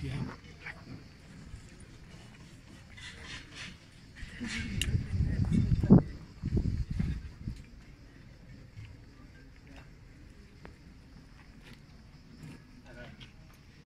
p.m.